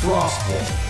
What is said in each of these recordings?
Frostborn.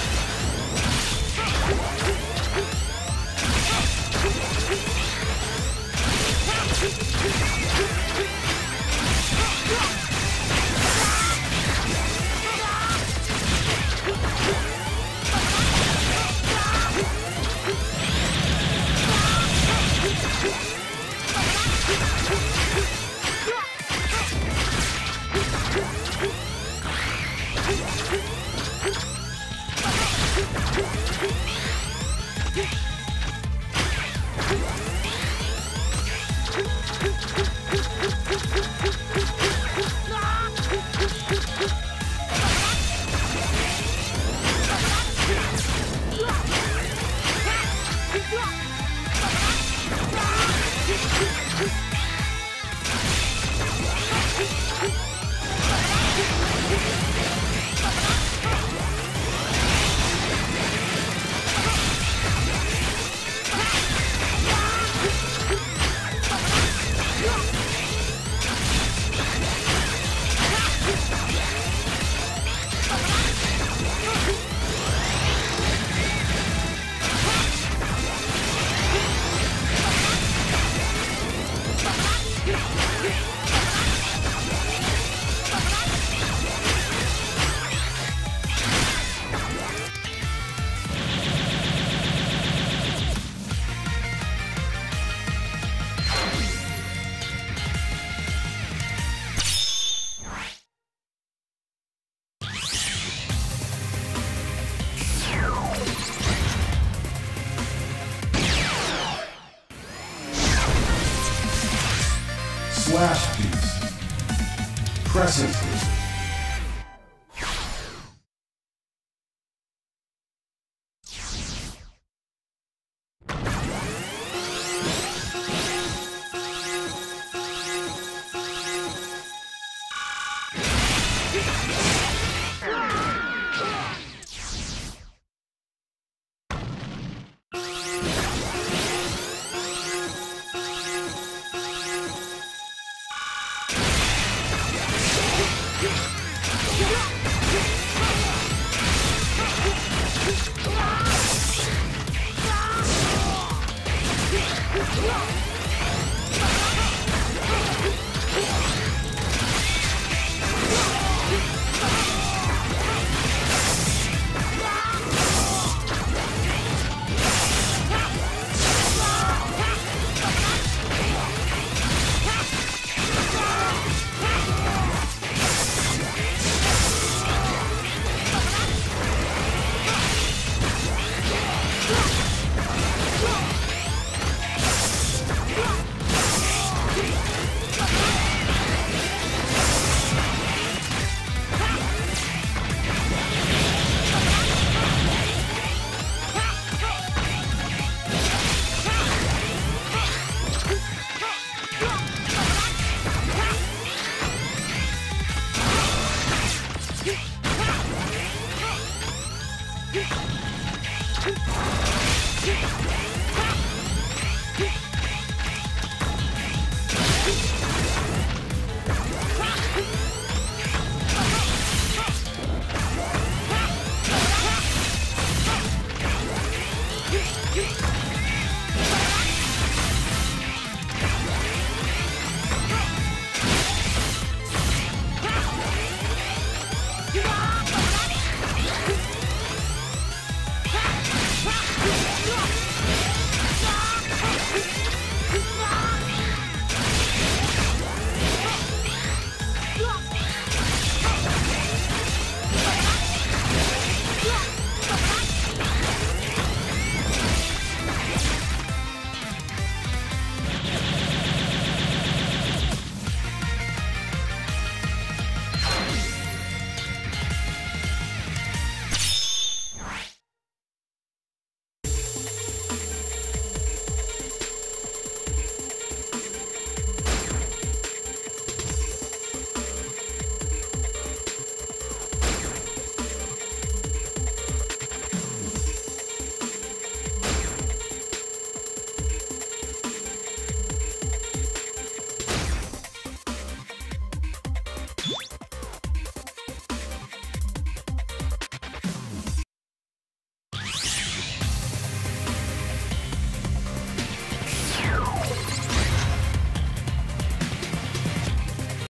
Crescent. Whoa!